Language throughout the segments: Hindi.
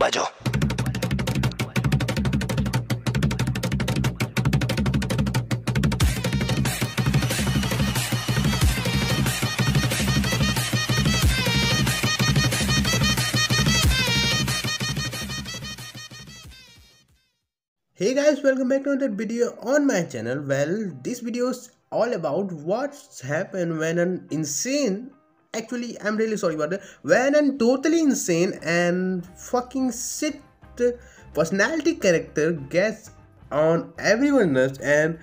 बजो Hey guys, welcome back to another video on my channel. Well, this video is all about what's happened when an insane actually I'm really sorry about that when an totally insane and fucking shit personality character gets on everyone's nerves and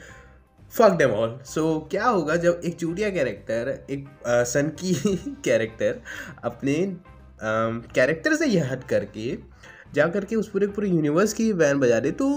fuck them all. So क्या होगा जब एक चूटिया कैरेक्टर एक सन की कैरेक्टर अपने कैरेक्टर से यह हट करके जा करके उस पूरे पूरे यूनिवर्स की बैन बजा दे तो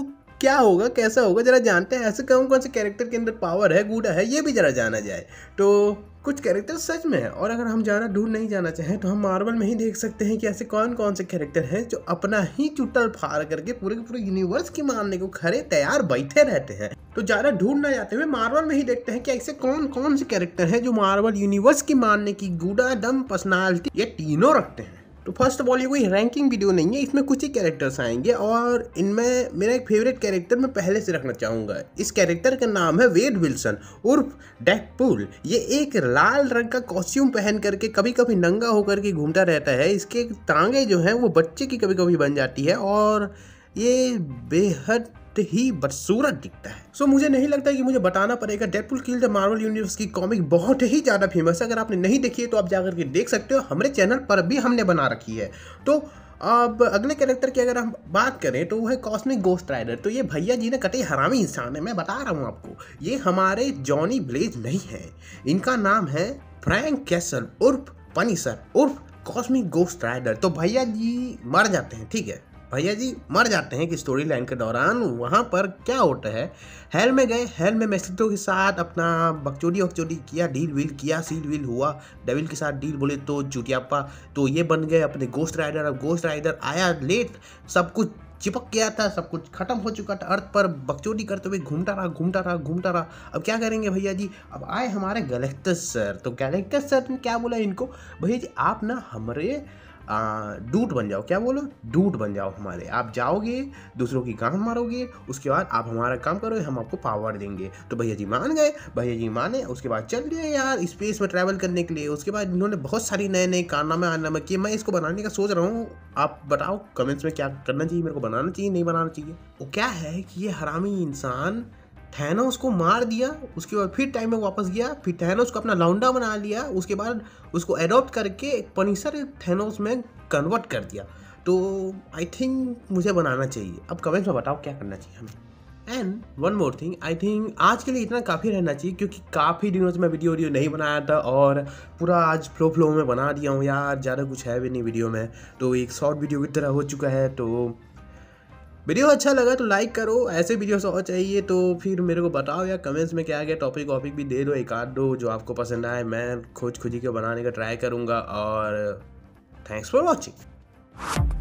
क्या होगा, कैसा होगा, जरा जानते हैं। ऐसे कौन कौन से कैरेक्टर के अंदर पावर है गुड है, ये भी जरा जाना जाए। तो कुछ कैरेक्टर सच में है, और अगर हम ज़्यादा ढूंढ नहीं जाना चाहें तो हम मार्वल में ही देख सकते हैं कि ऐसे कौन कौन से कैरेक्टर हैं जो अपना ही चुटल फाड़ करके पूरे के पूरे यूनिवर्स की मानने को खड़े तैयार बैठे रहते हैं। तो ज़्यादा ढूंढ ना जाते हुए मार्वल में ही देखते हैं कि ऐसे कौन कौन से कैरेक्टर हैं जो मार्वल यूनिवर्स की मानने की गुडा दम पर्सनैलिटी ये तीनों रखते हैं। तो फ़र्स्ट ऑफ़ ऑल ये कोई रैंकिंग वीडियो नहीं है, इसमें कुछ ही कैरेक्टर्स आएँगे और इनमें मेरा एक फेवरेट कैरेक्टर मैं पहले से रखना चाहूँगा। इस कैरेक्टर का नाम है वेड विल्सन उर्फ़ डेकपुल ये एक लाल रंग का कॉस्ट्यूम पहन करके कभी कभी नंगा होकर के घूमता रहता है। इसके टांगे जो हैं, वो बच्चे की कभी कभी बन जाती है और ये बेहद ही बदसूरत दिखता है। सो so, मुझे नहीं लगता कि मुझे बताना पड़ेगा। Deadpool kill the Marvel universe की कॉमिक बहुत ही ज़्यादा फ़ेमस है। अगर आपने नहीं देखी है तो आप जाकर के देख सकते हो। हमारे चैनल पर भी हमने बना रखी है। तो अब अगले कैरेक्टर की अगर हम बात करें तो वो है कॉस्मिक गोस्ट राइडर तो ये भैया जी ने कटे हरामी इंसान है। मैं बता रहा हूँ आपको ये हमारे जॉनी ब्लेज नहीं है। इनका नाम है फ्रैंक कैसल उर्फ़ पनीसर उर्फ़ कॉस्मिक गोस्ट राइडर तो भैया जी मर जाते हैं ठीक है? भैया जी, मर जाते हैं कि स्टोरी लाइन के दौरान। वहाँ पर क्या होता है? हेल में गए हेल में मैस्टिटो के साथ अपना बकचोदी वकचोदी किया डील वील किया सील वील हुआ। डेविल के साथ डील बोले तो चुटियापा तो ये बन गए अपने गोस्ट राइडर अब गोस्ट राइडर आया लेट सब कुछ चिपक गया था, सब कुछ खत्म हो चुका था अर्थ पर। बकचोदी करते हुए घूमता रहा घूमता रहा घूमता रहा। अब क्या करेंगे भैया जी? अब आए हमारे गैलेक्टस सर तो गैलेक्टस सर ने क्या बोला इनको? भैया जी, आप ना हमारे डूट बन जाओ। क्या बोलो? डूट बन जाओ हमारे। आप जाओगे, दूसरों की काम मारोगे, उसके बाद आप हमारा काम करोगे, हम आपको पावर देंगे। तो भैया जी मान गए, भैया जी माने, उसके बाद चल दिए यार स्पेस में ट्रैवल करने के लिए। उसके बाद इन्होंने बहुत सारी नए नए कारनामे आनामे किए। मैं इसको बनाने का सोच रहा हूँ। आप बताओ कमेंट्स में क्या करना चाहिए? मेरे को बनाना चाहिए, नहीं बनाना चाहिए? वो क्या है कि ये हरामी इंसान थैनोस को मार दिया, उसके बाद फिर टाइम में वापस गया, फिर थैनोस को अपना लाउंडा बना लिया, उसके बाद उसको एडॉप्ट करके एक पनीसर थैनोस में कन्वर्ट कर दिया। तो आई थिंक मुझे बनाना चाहिए। अब कमेंट्स में बताओ क्या करना चाहिए हमें। And one more thing I think आज के लिए इतना काफ़ी रहना चाहिए, क्योंकि काफ़ी दिनों से मैं वीडियो वीडियो नहीं बनाया था और पूरा आज फ्लो फ्लो में बना दिया हूँ यार, ज़्यादा कुछ है भी नहीं वीडियो में। तो एक शॉर्ट वीडियो की तरह हो चुका है तो वीडियो अच्छा लगा तो लाइक करो, ऐसे वीडियोस और चाहिए तो फिर मेरे को बताओ या कमेंट्स में क्या क्या टॉपिक वॉपिक भी दे दो, एक आध दो जो आपको पसंद आए, मैं खोज खुजी के बनाने का ट्राई करूँगा और थैंक्स फॉर वॉचिंग